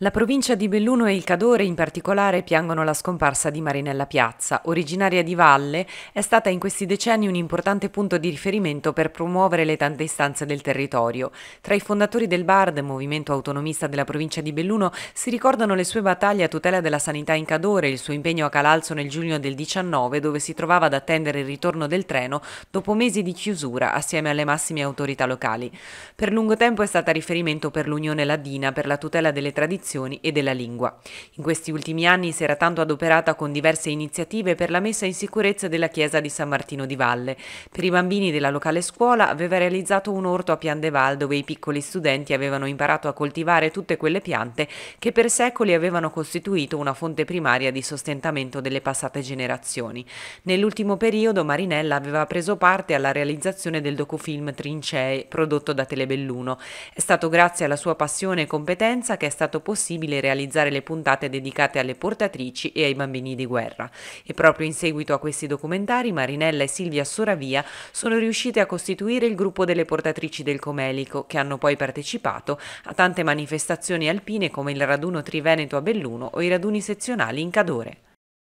La provincia di Belluno e il Cadore in particolare piangono la scomparsa di Marinella Piazza. Originaria di Valle, è stata in questi decenni un importante punto di riferimento per promuovere le tante istanze del territorio. Tra i fondatori del BARD, movimento autonomista della provincia di Belluno, si ricordano le sue battaglie a tutela della sanità in Cadore, il suo impegno a Calalzo nel giugno del 19, dove si trovava ad attendere il ritorno del treno dopo mesi di chiusura assieme alle massime autorità locali. Per lungo tempo è stata riferimento per l'Unione Ladina per la tutela delle tradizioni tradizioni e della lingua. In questi ultimi anni si era tanto adoperata con diverse iniziative per la messa in sicurezza della chiesa di San Martino di Valle. Per i bambini della locale scuola aveva realizzato un orto a Pian de Val dove i piccoli studenti avevano imparato a coltivare tutte quelle piante che per secoli avevano costituito una fonte primaria di sostentamento delle passate generazioni. Nell'ultimo periodo Marinella aveva preso parte alla realizzazione del docufilm Trincee prodotto da Telebelluno. È stato grazie alla sua passione e competenza che è stato possibile possibile realizzare le puntate dedicate alle portatrici e ai bambini di guerra. E proprio in seguito a questi documentari Marinella e Silvia Soravia sono riuscite a costituire il gruppo delle portatrici del Comelico, che hanno poi partecipato a tante manifestazioni alpine come il raduno Triveneto a Belluno o i raduni sezionali in Cadore.